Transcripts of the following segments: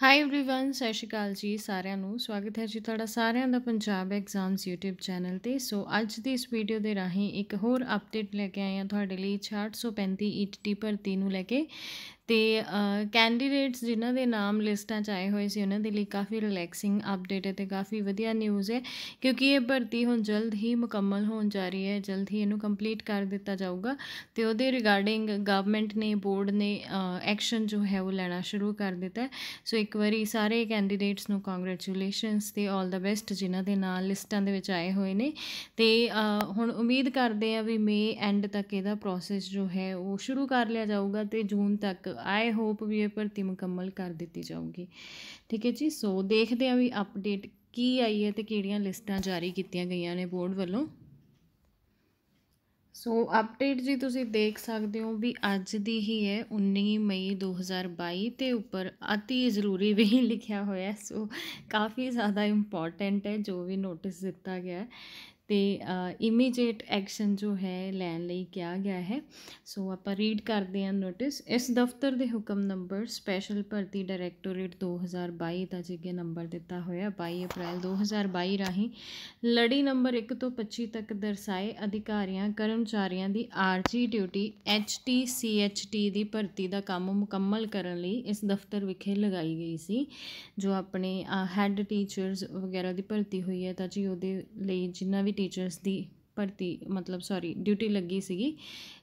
High everyone ਸਤਿ ਸ਼੍ਰੀ ਅਕਾਲ ਜੀ ਸਾਰਿਆਂ ਨੂੰ ਸਵਾਗਤ ਹੈ ਜੀ ਤੁਹਾਡਾ ਸਾਰਿਆਂ ਦਾ ਪੰਜਾਬ ਐਗਜ਼ਾਮਸ YouTube ਚੈਨਲ ਤੇ ਸੋ ਅੱਜ ਦੀ ਇਸ ਵੀਡੀਓ ਦੇ ਰਾਹੀਂ ਇੱਕ ਹੋਰ ਅਪਡੇਟ ਲੈ ਕੇ ਆਏ ਹਾਂ ਤੁਹਾਡੇ ਲਈ 6835 ETT ਭਰਤੀ ਨੂੰ ਲੈ ਕੇ ਤੇ ਕੈਂਡੀਡੇਟਸ ਜਿਨ੍ਹਾਂ ਦੇ ਨਾਮ ਲਿਸਟਾਂ 'ਚ ਆਏ ਹੋਏ ਸੀ, ਉਹਨਾਂ ਦੇ ਲਈ ਕਾਫੀ ਰਿਲੈਕਸਿੰਗ ਅਪਡੇਟ ਹੈ ਤੇ ਕਾਫੀ ਵਧੀਆ ਨਿਊਜ਼ ਹੈ, ਕਿਉਂਕਿ ਇਹ ਭਰਤੀ ਹੁਣ ਜਲਦ ਹੀ ਮੁਕੰਮਲ ਹੋਣ ਜਾ ਰਹੀ ਹੈ, ਜਲਦ ਹੀ ਇਹਨੂੰ ਕੰਪਲੀਟ ਕਰ ਦਿੱਤਾ ਜਾਊਗਾ ਤੇ ਉਹਦੇ ਰਿਗਾਰਡਿੰਗ ਗਵਰਨਮੈਂਟ ਨੇ ਬੋਰਡ ਨੇ ਐਕਸ਼ਨ ਜੋ ਹੈ ਉਹ ਲੈਣਾ ਸ਼ੁਰੂ ਕਰ ਦਿੱਤਾ ਸੋ ਇੱਕ ਵਾਰੀ ਸਾਰੇ ਕੈਂਡੀਡੇਟਸ ਨੂੰ ਕੰਗ੍ਰੈਚੁਲੇਸ਼ਨਸ ਤੇ 올 ਦਾ ਬੈਸਟ ਜਿਨ੍ਹਾਂ ਦੇ ਨਾਂ ਲਿਸਟਾਂ ਦੇ ਵਿੱਚ ਆਏ ਹੋਏ ਨੇ ਤੇ ਹੁਣ ਉਮੀਦ ਕਰਦੇ ਆ ਵੀ ਮੇ ਐਂਡ ਤੱਕ ਇਹਦਾ ਪ੍ਰੋਸੈਸ ਜੋ ਹੈ ਉਹ ਸ਼ੁਰੂ ਕਰ ਲਿਆ ਜਾਊਗਾ ਤੇ ਜੂਨ ਤੱਕ ਆਈ ਹੋਪ ਵੀ ਇਹ ਭਰਤੀ ਮੁਕੰਮਲ ਕਰ ਦਿੱਤੀ ਜਾਊਗੀ। ਠੀਕ ਹੈ ਜੀ? ਸੋ ਦੇਖਦੇ ਆ ਵੀ ਅਪਡੇਟ ਕੀ ਆਈ ਹੈ ਤੇ ਕਿਹੜੀਆਂ ਲਿਸਟਾਂ ਜਾਰੀ ਕੀਤੀਆਂ ਗਈਆਂ ਨੇ ਬੋਰਡ ਵੱਲੋਂ। ਸੋ ਅਪਡੇਟ ਜੀ ਤੁਸੀਂ ਦੇਖ ਸਕਦੇ ਹੋ ਵੀ ਅੱਜ ਦੀ ਹੀ ਹੈ 19 ਮਈ 2022 ਤੇ ਉੱਪਰ ਅਤੀ ਜ਼ਰੂਰੀ ਵੀ ਲਿਖਿਆ ਹੋਇਆ ਸੋ ਕਾਫੀ ਜ਼ਿਆਦਾ ਇੰਪੋਰਟੈਂਟ ਹੈ, ਜੋ ਵੀ ਨੋਟਿਸ ਦਿੱਤਾ ਗਿਆ ਤੇ ਇਮੀਡੀਏਟ ਐਕਸ਼ਨ ਜੋ ਹੈ ਲੈਣ ਲਈ ਕਿਹਾ ਗਿਆ ਹੈ। ਸੋ ਆਪਾਂ ਰੀਡ ਕਰਦੇ ਹਾਂ ਨੋਟਿਸ ਇਸ ਦਫ਼ਤਰ ਦੇ ਹੁਕਮ ਨੰਬਰ ਸਪੈਸ਼ਲ ਭਰਤੀ ਡਾਇਰੈਕਟੋਰੇਟ 2022 ਦਾ ਜਿਗੇ ਨੰਬਰ ਦਿੱਤਾ ਹੋਇਆ 22 ਅਪ੍ਰੈਲ 2022 ਰਾਹੀਂ ਲੜੀ ਨੰਬਰ 1 ਤੋਂ 25 ਤੱਕ ਦਰਸਾਏ ਅਧਿਕਾਰੀਆਂ, ਕਰਮਚਾਰੀਆਂ ਦੀ ਆਰਜੀ ਡਿਊਟੀ ਐਚਟੀਸੀਐਚਟੀ ਦੀ ਭਰਤੀ ਦਾ ਕੰਮ ਮੁਕੰਮਲ ਕਰਨ ਲਈ ਇਸ ਦਫ਼ਤਰ ਵਿਖੇ ਲਗਾਈ ਗਈ ਸੀ। ਜੋ ਆਪਣੇ ਹੈੱਡ ਟੀਚਰਸ ਵਗੈਰਾ ਦੀ ਭਰਤੀ ਹੋਈ ਹੈ ਤਾਂ ਜੀ ਉਹਦੇ ਲਈ ਜਿੰਨਾ ਵੀ ਟੀਚਰਸ ਦੀ ਭਰਤੀ, ਮਤਲਬ ਸੌਰੀ ਡਿਊਟੀ ਲੱਗੀ ਸੀਗੀ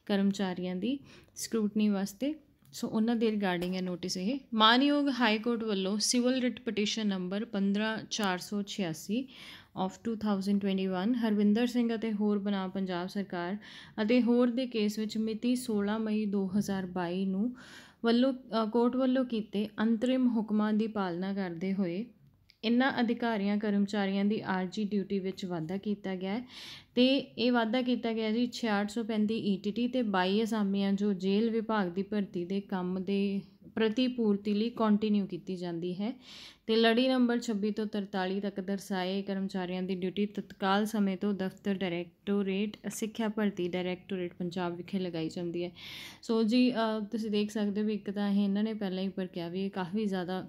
ਕਰਮਚਾਰੀਆਂ ਦੀ ਸਕਰੂਟਨੀ ਵਾਸਤੇ। ਸੋ ਉਹਨਾਂ ਦੇ ਰਿਗਾਰਡਿੰਗ ਹੈ ਨੋਟਿਸ ਇਹ। ਮਾਨਯੋਗ ਹਾਈ ਕੋਰਟ ਵੱਲੋਂ civil writ petition number 15486 of 2021 Harvinder Singh ਅਤੇ ਹੋਰ ਬਣਾ ਪੰਜਾਬ ਸਰਕਾਰ ਅਤੇ ਹੋਰ ਦੇ ਕੇਸ ਵਿੱਚ ਮਿਤੀ 16 ਮਈ 2022 ਨੂੰ ਵੱਲੋਂ ਕੋਰਟ ਵੱਲੋਂ ਕੀਤੇ ਅੰਤਰਿਮ ਹੁਕਮਾਂ ਦੀ ਪਾਲਣਾ ਕਰਦੇ ਹੋਏ ਇਨ੍ਹਾਂ ਅਧਿਕਾਰੀਆਂ, ਕਰਮਚਾਰੀਆਂ ਦੀ ਆਰਜੀ ਡਿਊਟੀ ਵਿੱਚ ਵਾਧਾ ਕੀਤਾ ਗਿਆ ਹੈ ਤੇ ਇਹ ਵਾਧਾ ਕੀਤਾ ਗਿਆ ਜੀ 6835 ਈਟੀਟੀ ਤੇ 22 ਅਸਾਮੀਆਂ ਜੋ ਜੇਲ੍ਹ ਵਿਭਾਗ ਦੀ ਭਰਤੀ ਦੇ ਕੰਮ ਦੇ ਪ੍ਰਤੀਪੂਰਤੀ ਲਈ ਕੰਟੀਨਿਊ ਕੀਤੀ ਜਾਂਦੀ ਹੈ ਤੇ ਲੜੀ ਨੰਬਰ 26 ਤੋਂ 43 ਤੱਕ ਦਰਸਾਏ ਕਰਮਚਾਰੀਆਂ ਦੀ ਡਿਊਟੀ ਤਤਕਾਲ ਸਮੇਂ ਤੋਂ ਦਫ਼ਤਰ ਡਾਇਰੈਕਟੋਰੇਟ, ਸਿੱਖਿਆ ਭਰਤੀ ਡਾਇਰੈਕਟੋਰੇਟ ਪੰਜਾਬ ਵਿਖੇ ਲਗਾਈ ਜਾਂਦੀ ਹੈ। ਸੋ ਜੀ ਤੁਸੀਂ ਦੇਖ ਸਕਦੇ ਹੋ ਵੀ ਇੱਕ ਤਾਂ ਇਹ ਇਹਨਾਂ ਨੇ ਪਹਿਲਾਂ ਹੀ ਪਰ ਕਿਹਾ ਵੀ ਇਹ ਕਾਫੀ ਜ਼ਿਆਦਾ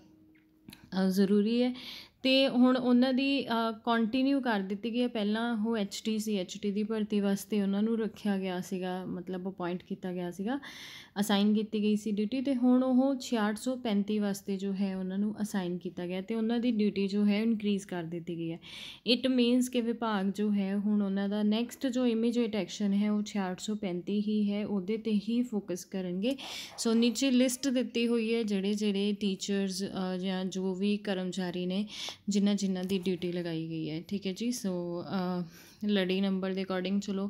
ਜ਼ਰੂਰੀ ਹੈ ਅਤੇ ਹੁਣ ਉਹਨਾਂ ਦੀ ਕੰਟੀਨਿਊ ਕਰ ਦਿੱਤੀ ਗਈ ਹੈ। ਪਹਿਲਾਂ ਉਹ ਐਚਟੀ ਸੀ ਐਚਟੀ ਦੀ ਭਰਤੀ ਵਾਸਤੇ ਉਹਨਾਂ ਨੂੰ ਰੱਖਿਆ ਗਿਆ ਸੀਗਾ, ਮਤਲਬ ਅਪਾਇੰਟ ਕੀਤਾ ਗਿਆ ਸੀਗਾ। ਅਸਾਈਨ ਕੀਤੀ ਗਈ ਸੀ ਡਿਊਟੀ ਤੇ ਹੁਣ ਉਹ 6835 ਵਾਸਤੇ ਜੋ ਹੈ ਉਹਨਾਂ ਨੂੰ ਅਸਾਈਨ ਕੀਤਾ ਗਿਆ ਤੇ ਉਹਨਾਂ ਦੀ ਡਿਊਟੀ ਜੋ ਹੈ ਇਨਕਰੀਜ਼ ਕਰ ਦਿੱਤੀ ਗਈ ਹੈ। ਇਟ ਮੀਨਸ ਕਿ ਵਿਭਾਗ ਜੋ ਹੈ ਹੁਣ ਉਹਨਾਂ ਦਾ ਨੈਕਸਟ ਜੋ ਇਮੀਡੀਏਟ ਐਕਸ਼ਨ ਹੈ ਉਹ 6835 ਹੀ ਹੈ, ਉਹਦੇ ਤੇ ਹੀ ਫੋਕਸ ਕਰਨਗੇ। ਸੋ ਨੀਚੇ ਲਿਸਟ ਦਿੱਤੀ ਹੋਈ ਹੈ ਜਿਹੜੇ ਜਿਹੜੇ ਟੀਚਰਸ ਜਾਂ ਜੋ ਵੀ ਕਰਮਚਾਰੀ ਨੇ ਜਿਨ੍ਹਾਂ ਜਿਨ੍ਹਾਂ ਦੀ ਡਿਊਟੀ ਲਗਾਈ ਗਈ ਹੈ। ਠੀਕ ਹੈ ਜੀ ਸੋ ਲੜੀ ਨੰਬਰ ਦੇ ਅਕੋਰਡਿੰਗ ਚਲੋ,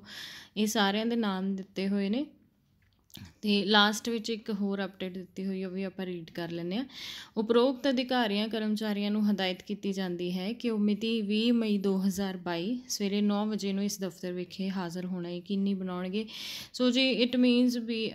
ਇਹ ਸਾਰਿਆਂ ਦੇ ਨਾਮ ਦਿੱਤੇ ਹੋਏ ਨੇ। ਤੇ ਲਾਸਟ ਵਿੱਚ ਇੱਕ ਹੋਰ ਅਪਡੇਟ ਦਿੱਤੀ ਹੋਈ ਉਹ ਵੀ ਆਪਾਂ ਰੀਡ ਕਰ ਲੈਂਦੇ ਆ ਉਪਰੋਕਤ ਅਧਿਕਾਰੀਆਂ, ਕਰਮਚਾਰੀਆਂ ਨੂੰ ਹਦਾਇਤ ਕੀਤੀ ਜਾਂਦੀ ਹੈ ਕਿ ਉਹ ਮਿਤੀ 20 ਮਈ 2022 ਸਵੇਰੇ 9 ਵਜੇ ਨੂੰ ਇਸ ਦਫ਼ਤਰ ਵਿਖੇ ਹਾਜ਼ਰ ਹੋਣਾ ਯਕੀਨੀ ਬਣਾਉਣਗੇ। ਸੋ ਜੀ ਇਟ ਮੀਨਸ ਵੀ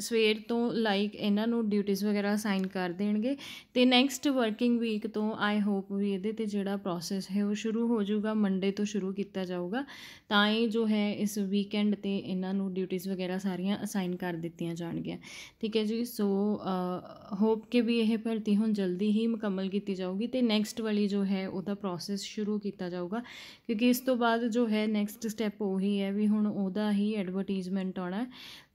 ਸਵੇਰ ਤੋਂ ਲਾਈਕ ਇਹਨਾਂ ਨੂੰ ਡਿਊਟੀਆਂ ਵਗੈਰਾ ਅਸਾਈਨ ਕਰ ਦੇਣਗੇ। ਤੇ ਨੈਕਸਟ ਵਰਕਿੰਗ ਵੀਕ ਤੋਂ ਆਈ ਹੋਪ ਵੀ ਇਹਦੇ ਤੇ ਜਿਹੜਾ ਪ੍ਰੋਸੈਸ ਹੈ ਉਹ ਸ਼ੁਰੂ ਹੋ ਜਾਊਗਾ ਮੰਡੇ ਤੋਂ ਸ਼ੁਰੂ ਕੀਤਾ ਜਾਊਗਾ। ਤਾਂ ਇਹ ਜੋ ਹੈ, ਇਸ ਵੀਕਐਂਡ ਤੇ ਇਹਨਾਂ ਨੂੰ ਡਿਊਟੀਆਂ ਵਗੈਰਾ ਸਾਰੀਆਂ ਅਸਾਈਨ ਕਰ ਦਿੱਤੀਆਂ ਜਾਣਗੀਆਂ। ਠੀਕ ਹੈ ਜੀ? ਸੋ ਹੋਪ ਕਿ ਵੀ ਇਹ ਭਰਤੀ ਹੁਣ ਜਲਦੀ ਹੀ ਮੁਕੰਮਲ ਕੀਤੀ ਜਾਊਗੀ ਤੇ ਨੈਕਸਟ ਵਾਲੀ ਜੋ ਹੈ, ਉਹਦਾ ਪ੍ਰੋਸੈਸ ਸ਼ੁਰੂ ਕੀਤਾ ਜਾਊਗਾ। ਕਿਉਂਕਿ ਇਸ ਤੋਂ ਬਾਅਦ ਜੋ ਹੈ ਨੈਕਸਟ ਸਟੈਪ ਉਹੀ ਹੈ ਵੀ ਹੁਣ ਉਹਦਾ ਹੀ ਐਡਵਰਟਾਈਜ਼ਮੈਂਟ ਆਉਣਾ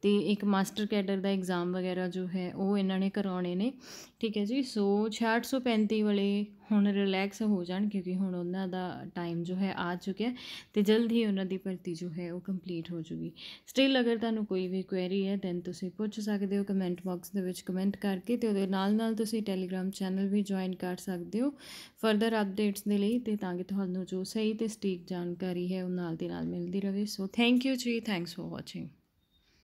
ਤੇ ਇੱਕ ਮਾਸਟਰ ਕੈਡਰ ਦਾ ਐਗਜ਼ਾਮ ਵਗੈਰਾ ਜੋ ਹੈ, ਉਹ ਇਹਨਾਂ ਨੇ ਕਰਾਉਣੇ ਨੇ। ਠੀਕ ਹੈ ਜੀ, ਸੋ 6835 ਵਾਲੇ ਹੁਣ ਰਿਲੈਕਸ ਹੋ ਜਾਣ ਕਿਉਂਕਿ ਹੁਣ ਉਹਨਾਂ ਦਾ ਟਾਈਮ ਜੋ ਹੈ ਆ ਚੁੱਕਿਆ ਤੇ ਜਲਦ ਹੀ ਉਹਨਾਂ ਦੀ ਭਰਤੀ ਜੋ ਹੈ, ਉਹ ਕੰਪਲੀਟ ਹੋ ਜੂਗੀ। ਸਟਿਲ ਅਗਰ ਤੁਹਾਨੂੰ ਕੋਈ ਵੀ ਕੁਐਰੀ ਹੈ ਦੈਨ ਤੁਸੀਂ ਪੁੱਛ ਸਕਦੇ ਹੋ ਕਮੈਂਟ ਬਾਕਸ ਦੇ ਵਿੱਚ ਕਮੈਂਟ ਕਰਕੇ ਤੇ ਉਹਦੇ ਨਾਲ ਨਾਲ ਤੁਸੀਂ ਟੈਲੀਗ੍ਰਾਮ ਚੈਨਲ ਵੀ ਜੁਆਇਨ ਕਰ ਸਕਦੇ ਹੋ ਫਰਦਰ ਅਪਡੇਟਸ ਦੇ ਲਈ ਤੇ ਤਾਂ ਕਿ ਤੁਹਾਨੂੰ ਜੋ ਸਹੀ ਤੇ ਸਟੀਕ ਜਾਣਕਾਰੀ ਹੈ, ਉਹ ਨਾਲ ਦੀ ਨਾਲ ਮਿਲਦੀ ਰਹੇ। ਸੋ ਥੈਂਕ ਯੂ ਜੀ ਥੈਂਕਸ ਫॉर ਵਾਚਿੰਗ